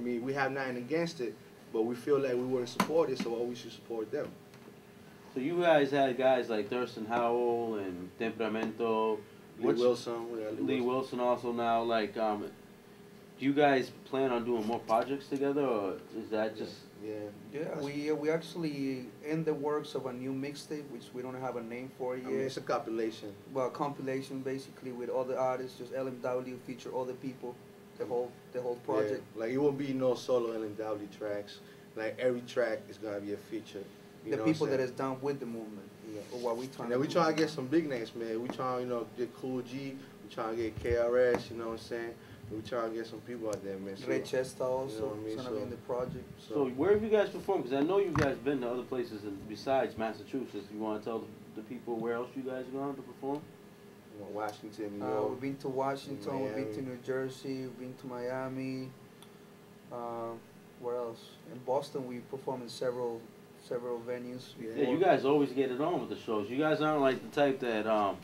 mean, we have nothing against it, but we feel like we wouldn't support it, so why we should support them. So you guys had guys like Thurston Howell and Temperamento, Lee What's- Wilson, we got Lee Wilson also now, like, um, do you guys plan on doing more projects together, or is that just, Yeah. Yeah, we, uh, we actually in the works of a new mixtape, which we don't have a name for I yet. mean, it's a compilation. Well, a compilation basically with other artists, just LMW feature other people, the whole, the whole project. Yeah, Like it won't be no solo LMW tracks. Like every track is gonna be a feature. You The know people that saying? is down with the movement, Yeah. or what we trying And to we do. trying to get some big names, man. We trying, you know, get Kool G. We trying to get KRS. You know what I'm saying? We trying to get some people out there, man. So, Ray Chesta also, what I mean? is gonna be So- in the project. so where have you guys performed? Cause I know you guys been to other places besides Massachusetts, you wanna tell the, the people where else you guys are going to perform? You Washington, New Uh, York. we've been to Washington, we've been to New Jersey, we've been to Miami. Uh, where else? In Boston, we performed in several, several venues. Yeah. Yeah, you guys always get it on with the shows. You guys aren't like the type that, um,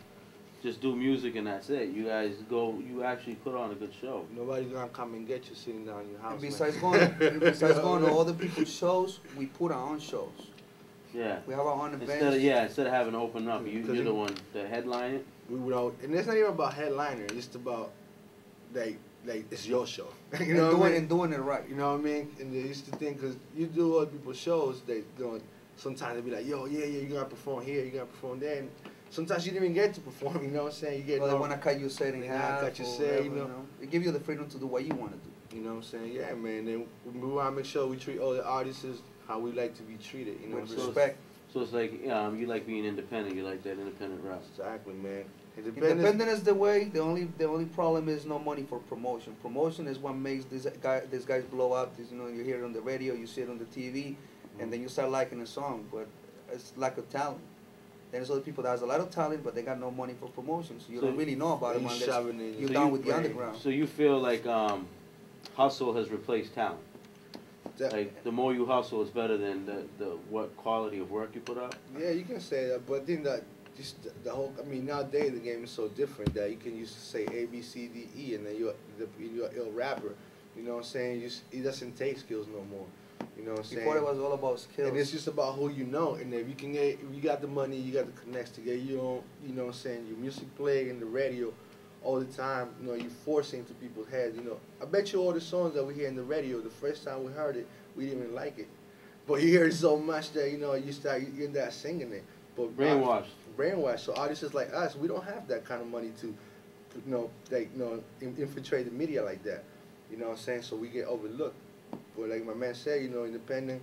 just do music and that's it. You guys go, you actually put on a good show. Nobody's gonna come and get you sitting down in your house. And man. besides going, besides going to other people's shows, we put our own shows. Yeah. We have our own events. Instead of, yeah, instead of having to open up, you, you're the one that headline it. we would all, and it's not even about headliner. It's just about like, like it's your show. you and know what I doing mean? and doing it right. You know what I mean? And they used to think, because you do other people's shows, they don't, sometimes they be like, yo, yeah, yeah, you're going to perform here, you're going to perform there. And sometimes you didn't even get to perform, you know what I'm saying? You get Or they no- wanna cut your set in half cut your or set, whatever, you you know. know. They give you the freedom to do what you wanna do. You know what I'm saying? Yeah, man. Then we want to make sure we treat all the artists as how we like to be treated, you know With what I'm respect. So it's like, um, you like being independent, you like that independent route. Exactly, man. Independence, Independent is the way. The only the only problem is no money for promotion. Promotion is what makes this guy these guys blow up. This, you know, you hear it on the radio, you see it on the TV, and then you start liking a song. But it's lack of talent. Then there's other people that has a lot of talent, but they got no money for promotion, so you So don't really know about them unless shoving it in you're So down you- with the right. underground. So you feel like, um, hustle has replaced talent. That- Like, the more you hustle is better than the, the, what quality of work you put out. yeah, you can say that, but then that just the, the whole. I mean, nowadays the game is so different that you can use to say A, B, C, D, E, and then you're the, you're an ill rapper. You know what I'm saying? You, s- it doesn't take skills no more. You know what I'm saying? Before it was all about skills. And it's just about who you know, and if you can get, if you got the money, you got the connects to get your own, you know what I'm saying, your music play in the radio all the time, you know, you forcing to people's heads, you know. I bet you all the songs that we hear in the radio, the first time we heard it, we didn't even like it. But you hear it so much that, you know, you start, you end up singing it. But Brainwashed. brainwashed. So artists like us, we don't have that kind of money to, to you know, like, you know, in, infiltrate the media like that. You know what I'm saying? So we get overlooked. But like my man said, you know, independent,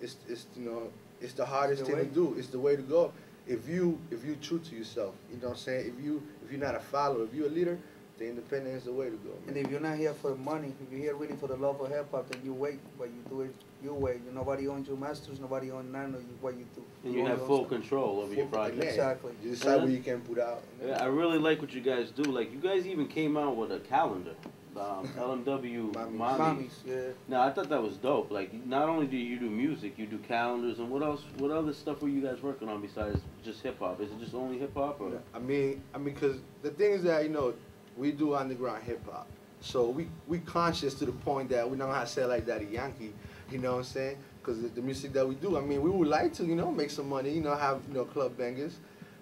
it's, it's you know, it's the hardest the thing to do. It's the way to go. If you if you true to yourself, you know what I'm saying. If you if you're not a follower, if you're a leader, the independent is the way to go. And if you're not here for the money, if you're here really for the love of hip hop, then you wait, but you do it your way. You nobody owns your masters, nobody owns none of you, what you do. And you own have full stuff. control over your project. yeah. Exactly. You decide what you can put out. Yeah, I really like what you guys do. Like, you guys even came out with a calendar. Um, LMW Mommies. Mommies. Mommies, yeah. Now, I thought that was dope. Like, not only do you do music, you do calendars, and what else? What other stuff were you guys working on besides just hip hop? Is it just only hip hop, or? I mean, I mean, cause the thing is that you know we do underground hip hop, so we we conscious to the point that we know how to say like Daddy Yankee, you know what I'm saying? Cause the, the music that we do, I mean, we would like to, you know, make some money, you know, have you know club bangers,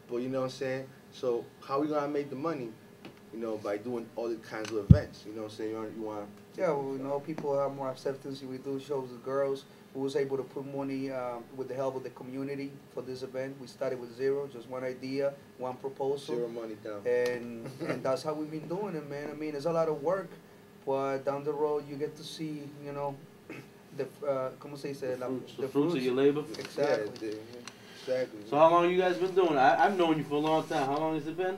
but you know what I'm saying? So how we gonna make the money? You know, by doing all the kinds of events. You know what I'm saying? You want, you want Yeah, well, you know, people have more acceptance. We do shows with girls. We was able to put money um, with the help of the community for this event. We started with zero, just one idea, one proposal. zero money down. and and that's how we've been doing it, man. I mean, it's a lot of work, but down the road you get to see, you know, the uh, ¿cómo se dice? The La- fruits, the fruits of your labor. Exactly. Yeah, exactly. So how long you guys been doing? it? I, I've known you for a long time. How long has it been?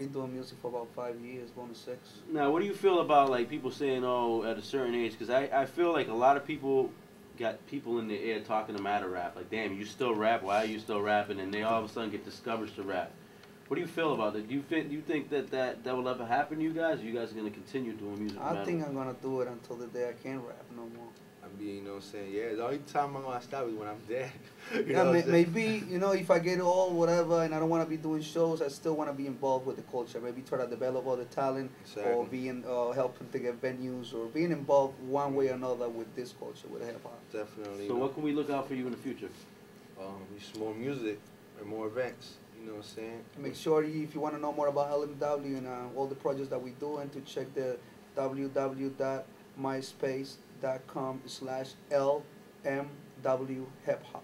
Been doing music for about five years, going to six. Now, what do you feel about like people saying, "Oh, at a certain age"? Because I, I feel like a lot of people got people in the air talking them out of rap. Like, damn, you still rap? Why are you still rapping? And they all of a sudden get discouraged to rap. What do you feel about it? Do you think do you think that that, that will ever happen to you guys? Or you guys are gonna continue doing music? I think? I'm gonna do it until the day I can't rap no more. I mean, you know what I'm saying? Yeah, the only time I'm gonna stop is when I'm dead. you yeah, know may, maybe you know if I get old, whatever, and I don't want to be doing shows, I still want to be involved with the culture. Maybe try to develop all the talent, or being uh, helping to get venues, or being involved one way or another with this culture, with hip hop. Definitely. So you know, what can we look out for you in the future? um, just more music and more events. You know what I'm saying? Make sure you, if you want to know more about LMW and uh, all the projects that we do, and to check the www.myspace.com slash LMW hip hop.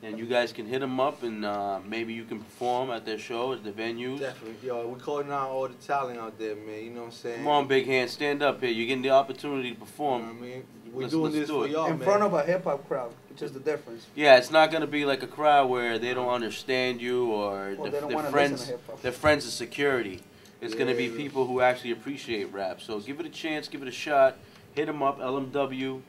And you guys can hit them up, and uh, maybe you can perform at their shows, the venues. Definitely. Yo, we calling out all the talent out there, man. You know what I'm saying? Come on, Big Ham, stand up here. You're getting the opportunity to You know perform. what I mean? We Let's- doing let's this do for it. y'all, in man. front of a hip hop crowd, which is the difference. Yeah, it's not gonna be like a crowd where they don't understand you or Well, the, they don't their want to listen friends. to hip hop. Their friends of security. It's gonna be Yeah. people who actually appreciate rap. So give it a chance, give it a shot. Hit him up, LMW, No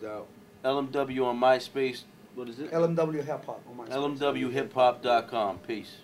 doubt. LMW on MySpace. What is it? LMW hip hop on my LMWHipHop.com. Peace.